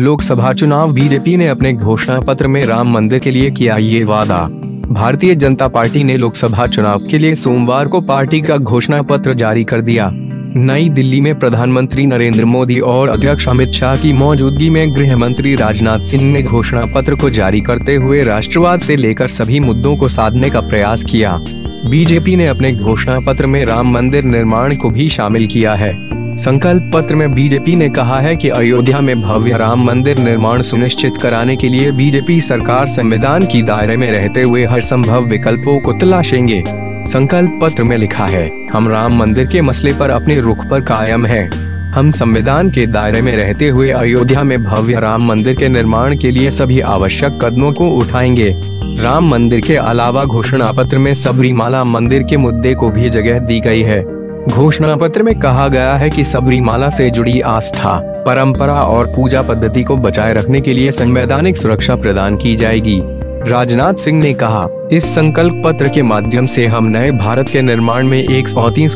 लोकसभा चुनाव बीजेपी ने अपने घोषणा पत्र में राम मंदिर के लिए किया ये वादा। भारतीय जनता पार्टी ने लोकसभा चुनाव के लिए सोमवार को पार्टी का घोषणा पत्र जारी कर दिया। नई दिल्ली में प्रधानमंत्री नरेंद्र मोदी और अध्यक्ष अमित शाह की मौजूदगी में गृह मंत्री राजनाथ सिंह ने घोषणा पत्र को जारी करते हुए राष्ट्रवाद से लेकर सभी मुद्दों को साधने का प्रयास किया। बीजेपी ने अपने घोषणा पत्र में राम मंदिर निर्माण को भी शामिल किया है। संकल्प पत्र में बीजेपी ने कहा है कि अयोध्या में भव्य राम मंदिर निर्माण सुनिश्चित कराने के लिए बीजेपी सरकार संविधान की दायरे में रहते हुए हर संभव विकल्पों को तलाशेंगे। संकल्प पत्र में लिखा है, हम राम मंदिर के मसले पर अपने रुख पर कायम हैं। हम संविधान के दायरे में रहते हुए अयोध्या में भव्य राम मंदिर के निर्माण के लिए सभी आवश्यक कदमों को उठाएँगे। राम मंदिर के अलावा घोषणा पत्र में सबरीमाला मंदिर के मुद्दे को भी जगह दी गई है। घोषणा पत्र में कहा गया है कि सबरीमाला से जुड़ी आस्था, परंपरा और पूजा पद्धति को बचाए रखने के लिए संवैधानिक सुरक्षा प्रदान की जाएगी। राजनाथ सिंह ने कहा, इस संकल्प पत्र के माध्यम से हम नए भारत के निर्माण में एक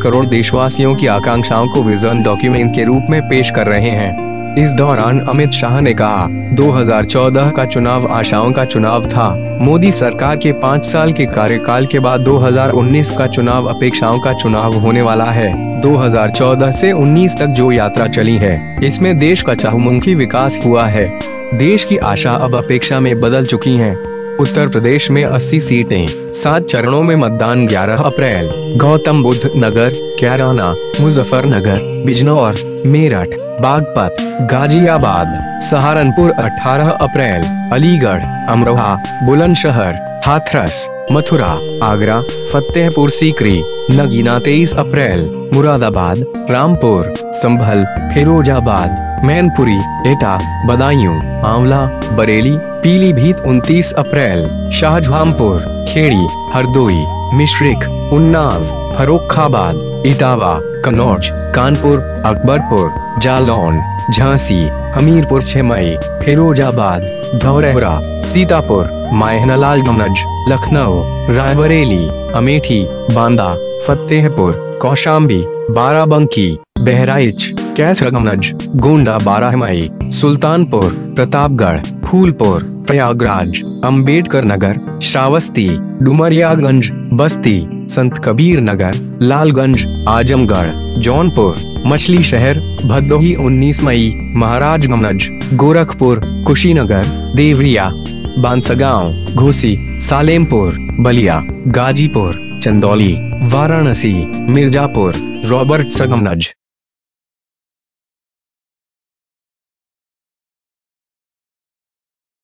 करोड़ देशवासियों की आकांक्षाओं को विजन डॉक्यूमेंट के रूप में पेश कर रहे हैं। इस दौरान अमित शाह ने कहा 2014 का चुनाव आशाओं का चुनाव था। मोदी सरकार के पाँच साल के कार्यकाल के बाद 2019 का चुनाव अपेक्षाओं का चुनाव होने वाला है। 2014 से 19 तक जो यात्रा चली है, इसमें देश का चहुमुखी विकास हुआ है। देश की आशा अब अपेक्षा में बदल चुकी है। उत्तर प्रदेश में 80 सीटें, सात चरणों में मतदान 11 अप्रैल, गौतम बुद्ध नगर कैराना मुजफ्फरनगर, बिजनौर, मेरठ, बागपत, गाजियाबाद, सहारनपुर 18 अप्रैल, अलीगढ़, अमरोहा, बुलंदशहर, हाथरस, मथुरा, आगरा, फतेहपुर सीकरी, नगीना 23 अप्रैल, मुरादाबाद, रामपुर, संभल, फिरोजाबाद, मैनपुरी, एटा, बदायूं, आंवला, बरेली पीलीभीत 29 अप्रैल, शाहजहांपुर, खेड़ी, हरदोई मिश्रिक उन्नाव, फरोखाबाद, इटावा, कन्नौज, कानपुर, अकबरपुर, जालौन, झांसी, हमीरपुर, छमई, फिरोजाबाद, धौरहरा, सीतापुर मायहनालालगंज लखनऊ, रायबरेली, अमेठी, बांदा, फतेहपुर, कौशाम्बी, बाराबंकी, बहराइच कैसरगंज गोंडा, बाराहमई, सुल्तानपुर, प्रतापगढ़, फूलपुर प्रयागराज, अंबेडकर नगर, श्रावस्ती, डुमरियागंज, बस्ती, संत कबीर नगर, लालगंज, आजमगढ़, जौनपुर, मछली शहर, भदोही 19 मई महाराजगंज गोरखपुर, कुशीनगर, देवरिया, बांसगांव, घोसी, सालेमपुर, बलिया, गाजीपुर, चंदौली, वाराणसी, मिर्जापुर, रॉबर्ट सगमनज